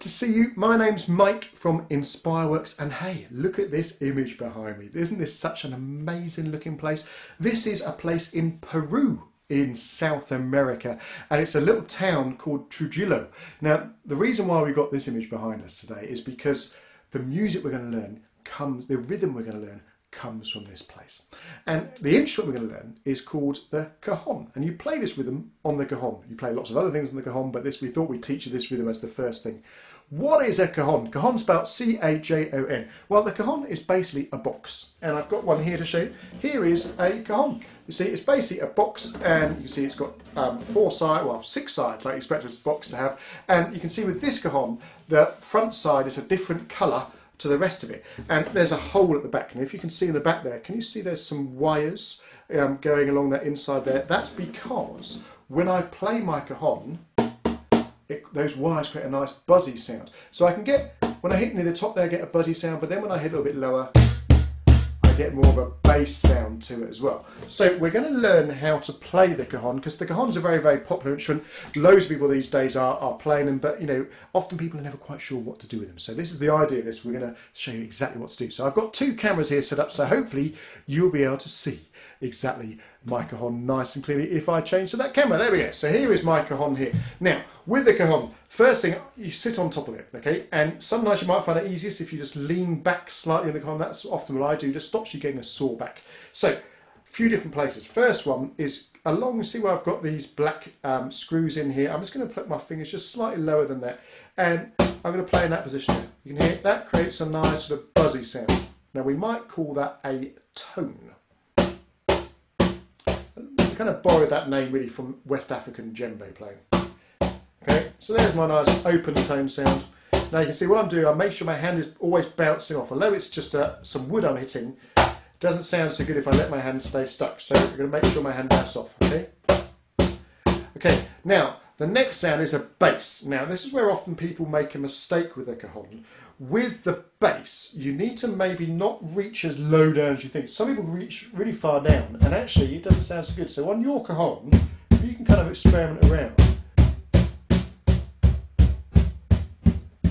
to see you. My name's Mike from Inspireworks, and hey, look at this image behind me. Isn't this such an amazing looking place? This is a place in Peru in South America, and it's a little town called Trujillo. Now, the reason why we got this image behind us today is because the music we're going to learn comes, the rhythm we're going to learn comes from this place. And the instrument we're going to learn is called the cajon. And you play this rhythm on the cajon. You play lots of other things on the cajon, but this we thought we'd teach you this rhythm as the first thing. What is a cajon? Cajon spelled C-A-J-O-N. Well, the cajon is basically a box. And I've got one here to show you. Here is a cajon. You see, it's basically a box, and you see it's got um, four sides, well, six sides, like you expect this box to have. And you can see with this cajon, the front side is a different colour to the rest of it. And there's a hole at the back. And if you can see in the back there, can you see there's some wires um, going along that inside there? That's because when I play my cajon, it, those wires create a nice buzzy sound. So I can get, when I hit near the top there, I get a buzzy sound, but then when I hit a little bit lower, get more of a bass sound to it as well. So we're going to learn how to play the cajon because the cajon's a very, very popular instrument. Loads of people these days are, are playing them, but you know, often people are never quite sure what to do with them. So this is the idea of this. We're going to show you exactly what to do. So I've got two cameras here set up, so hopefully you'll be able to see exactly my cajon nice and clearly if I change to that camera. There we go. So here is my cajon here. Now, with the cajon, first thing, you sit on top of it, okay? And sometimes you might find it easiest if you just lean back slightly on the cajon. That's often what I do. Just stops you getting a sore back. So, a few different places. First one is along, see where I've got these black um, screws in here. I'm just going to put my fingers just slightly lower than that. And I'm going to play in that position. You can hear it. That creates a nice sort of buzzy sound. Now, we might call that a tone kind of borrowed that name really from West African djembe playing. Okay, so there's my nice open tone sound. Now you can see what I'm doing, I make sure my hand is always bouncing off. Although it's just uh, some wood I'm hitting, it doesn't sound so good if I let my hand stay stuck. So I'm going to make sure my hand bounces off, okay? Okay, now the next sound is a bass. Now this is where often people make a mistake with a cajon with the bass, you need to maybe not reach as low down as you think. Some people reach really far down, and actually it doesn't sound so good. So on your cajon, you can kind of experiment around.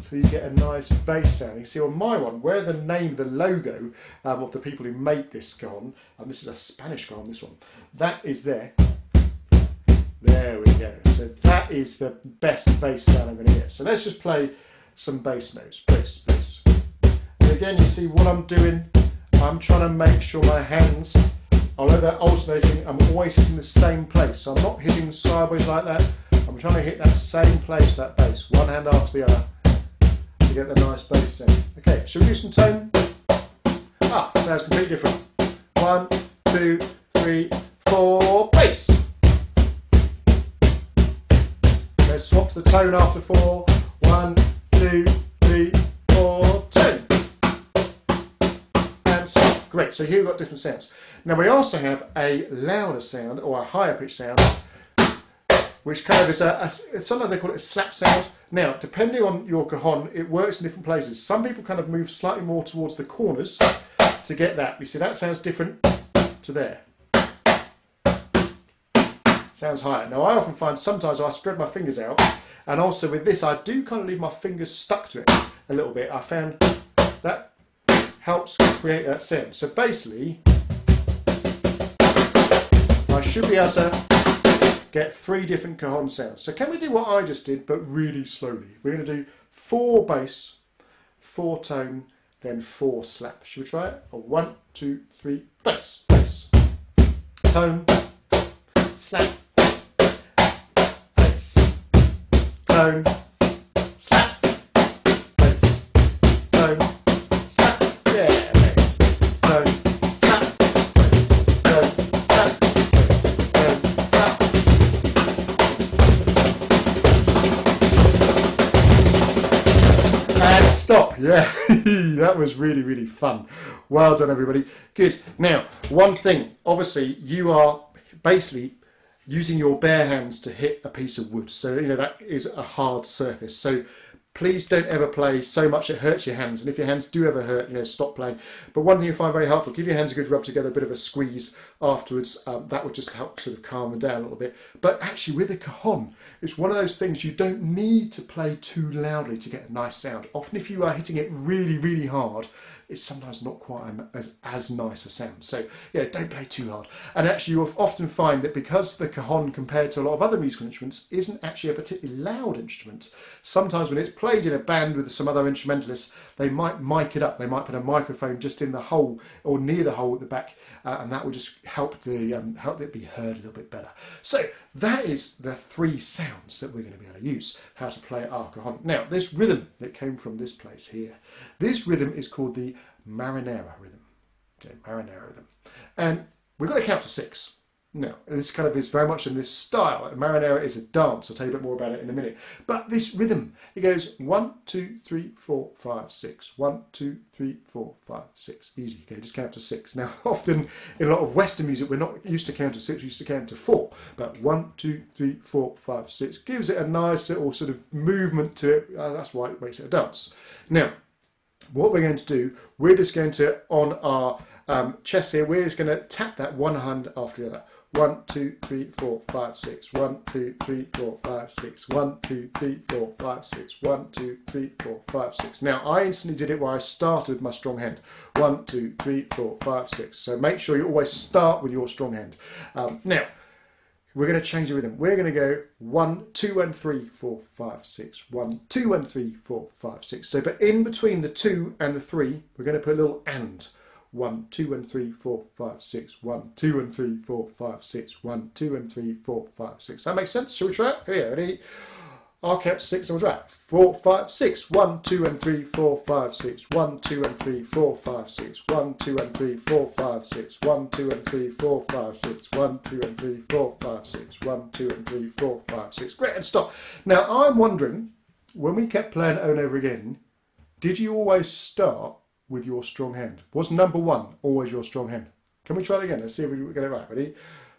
So you get a nice bass sound. You see on my one, where the name, the logo um, of the people who made this cajon, and this is a Spanish cajon, this one, that is there. There we go. So that is the best bass sound I'm going to get. So let's just play some bass notes, bass, bass. And again, you see what I'm doing, I'm trying to make sure my hands, although they're alternating, I'm always hitting the same place. So I'm not hitting sideways like that, I'm trying to hit that same place, that bass, one hand after the other, to get the nice bass sound. Okay, should we do some tone? Ah, sounds completely different. One, two, three, four, bass. Swap the tone after four. One, two, three, four, two. And. Great, so here we've got different sounds. Now we also have a louder sound, or a higher pitch sound, which kind of is a, a sometimes they call it a slap sound. Now, depending on your cajon, it works in different places. Some people kind of move slightly more towards the corners to get that. You see, that sounds different to there. Sounds higher. Now, I often find sometimes I spread my fingers out and also with this, I do kind of leave my fingers stuck to it a little bit. I found that helps create that sound. So basically, I should be able to get three different cajon sounds. So can we do what I just did, but really slowly? We're going to do four bass, four tone, then four slap. Should we try it? A one, two, three, bass, bass, tone, slap, tone, slap, tone, slap, yeah, tone, slap, tone, slap, tone, slap. And stop, yeah, that was really, really fun. Well done, everybody. Good. Now, one thing, obviously, you are basically using your bare hands to hit a piece of wood. So, you know, that is a hard surface. So please don't ever play so much it hurts your hands. And if your hands do ever hurt, you know, stop playing. But one thing you find very helpful, give your hands a good rub together, a bit of a squeeze afterwards. Um, that would just help sort of calm them down a little bit. But actually, with a cajon, it's one of those things you don't need to play too loudly to get a nice sound. Often, if you are hitting it really, really hard, it's sometimes not quite as, as nice a sound. So yeah, don't play too hard. And actually you'll often find that because the cajon compared to a lot of other musical instruments isn't actually a particularly loud instrument, sometimes when it's played in a band with some other instrumentalists, they might mic it up. They might put a microphone just in the hole or near the hole at the back uh, and that will just help the um, help it be heard a little bit better. So that is the three sounds that we're going to be able to use, how to play our. Now, this rhythm that came from this place here, this rhythm is called the marinera rhythm. Okay, marinera rhythm. And we've got to count to six. No, this kind of is very much in this style. Marinera is a dance. I'll tell you a bit more about it in a minute. But this rhythm, it goes one, two, three, four, five, six. One, two, three, four, five, six. Easy. Okay, just count to six. Now, often in a lot of Western music, we're not used to count to six. We're used to count to four. But one, two, three, four, five, six gives it a nice little sort of movement to it. Uh, that's why it makes it a dance. Now, what we're going to do, we're just going to, on our um, chest here, we're just going to tap that one hand after the other. One, two, three, four, five, six. One, two, three, four, five, six. One, two, three, four, five, six. One, two, three, four, five, six. Now, I instantly did it where I started with my strong hand. One, two, three, four, five, six. So make sure you always start with your strong hand. Um, now, we're going to change the rhythm. We're going to go one, two, and three, four, five, six. One, two, and three, four, five, six. So, but in between the two and the three, we're going to put a little and. One, two, and three, four, five, six. One, two, and three, four, five, six. One, two, and three, four, five, six. That makes sense? Shall we try it? Here, ready? I'll count six we'll try it. Four, five, six. One, two, and three, four, five, six. One, two, and three, four, five, six. One, two, and three, four, five, six. One, two, and three, four, five, six. One, two, and three, four, five, six. One, two, and three, four, five, six. Great, and stop. Now, I'm wondering, when we kept playing over and over again, did you always start with your strong hand? Was number one always your strong hand? Can we try it again? Let's see if we get it right. Ready?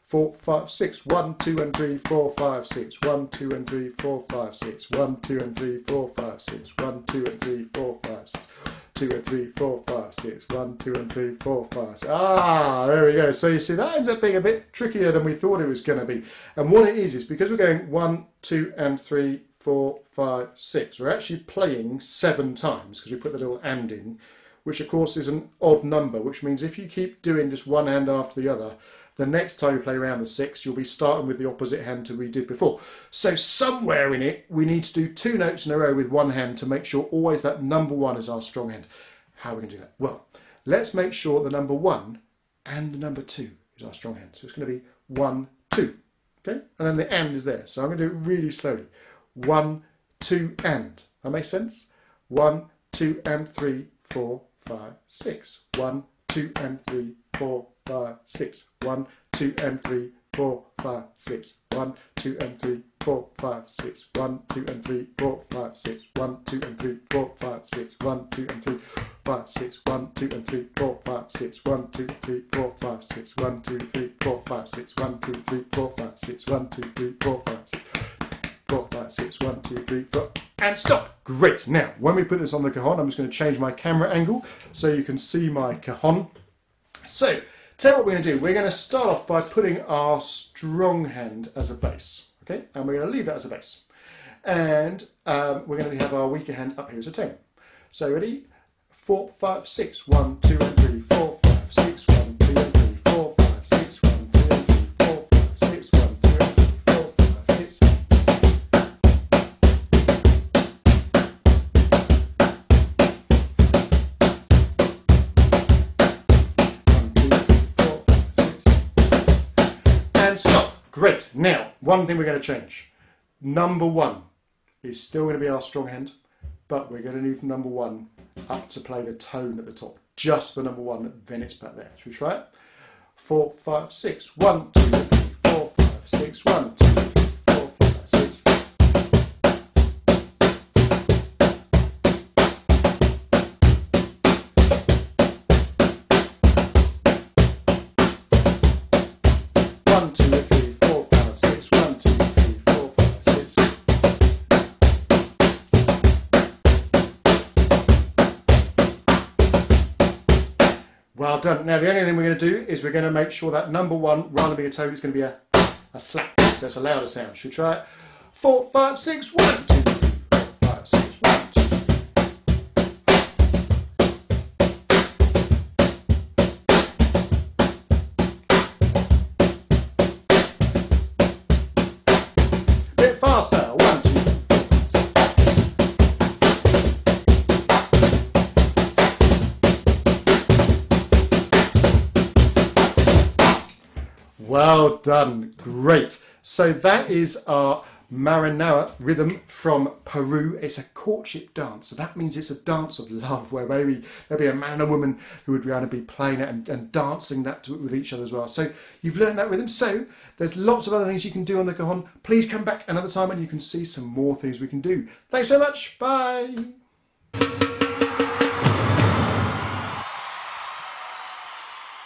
Four, five, six. One, two, and three, four, five, six. One, two, and three, four, five, six. One, two, and three, four, five, six. One, two, and three, four, five, six. Two and three, four, five, six. One, two, and three, four, five, six. Ah, there we go. So you see, that ends up being a bit trickier than we thought it was going to be. And what it is, is because we're going one, two, and three, four, five, six. We're actually playing seven times because we put the little and in which of course is an odd number, which means if you keep doing just one hand after the other, the next time you play around the six, you'll be starting with the opposite hand to we did before. So somewhere in it, we need to do two notes in a row with one hand to make sure always that number one is our strong hand. How are we going to do that? Well, let's make sure the number one and the number two is our strong hand. So it's going to be one, two. Okay? And then the and is there. So I'm going to do it really slowly. One, two, and. That makes sense? One, two, and three, four, five, six. One, two, and three, four, five, six. One, two, and three, four, five, six. One, two, and three, four, five, six. One, two, and three, four, five, six. One, two, and three, four, five, six. One, two, and three, five, six. One, two, and three, four, five, six. One, two, three, four, five, six. One, two, three, four, five, six. One, two, three, four, five, six. One, two, three, four, five, six. Four, five, six. One, two, three, four and stop. Great. Now, when we put this on the cajon, I'm just going to change my camera angle so you can see my cajon. So, tell what we're going to do. We're going to start off by putting our strong hand as a bass. Okay, and we're going to leave that as a bass. And um, we're going to have our weaker hand up here as a tone. So, ready? Four, five, six. One, two, and three, four, five, six. Now, one thing we're going to change. Number one is still going to be our strong hand, but we're going to move number one up to play the tone at the top. Just the number one, then it's back there. Should we try it? Four, five, six. One, two, three, four, five, six. One, two, done. Now the only thing we're going to do is we're going to make sure that number one, rather than being a tone, it's going to be a, a slap. So it's a louder sound. Should we try it? Four, five, six, one, two, three, four, five, six, one, two. Faster. Done. Great. So that is our marinera rhythm from Peru. It's a courtship dance. So that means it's a dance of love where maybe there'll be a man and a woman who would to be playing it and, and dancing that to, with each other as well. So you've learned that rhythm. So there's lots of other things you can do on the cajon. Please come back another time and you can see some more things we can do. Thanks so much. Bye.